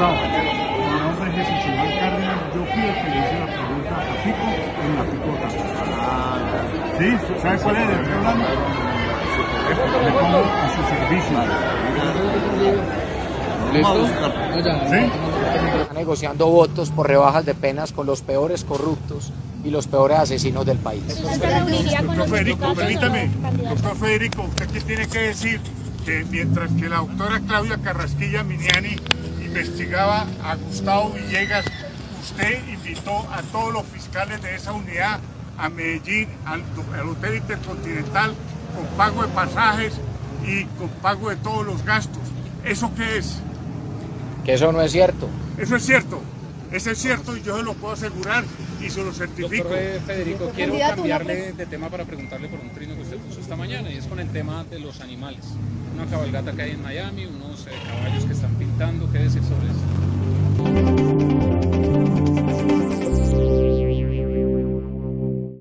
Gustavo, mi nombre es Jesús Iván Cárdenas, yo fui el que le hice la pregunta a Pico en la picota. ¿Sí? ¿Sabes cuál es? ¿De qué hablando? Le pongo a su servicio. ¿Sí? Está negociando votos por rebajas de penas con los peores corruptos y los peores asesinos del país. Doctor Federico, permítame, doctor Federico, usted qué tiene que decir que mientras que la autora Claudia Carrasquilla Miniani investigaba a Gustavo Villegas, usted invitó a todos los fiscales de esa unidad a Medellín, al, al Hotel Intercontinental, con pago de pasajes y con pago de todos los gastos. ¿Eso qué es? Que eso no es cierto. Eso es cierto. Eso es cierto, y yo se lo puedo asegurar y se lo certifico. Federico, quiero cambiarle de tema para preguntarle por un trino que usted puso esta mañana y es con el tema de los animales. Una cabalgata que hay en Miami, unos eh, caballos que están pintando, ¿qué decir sobre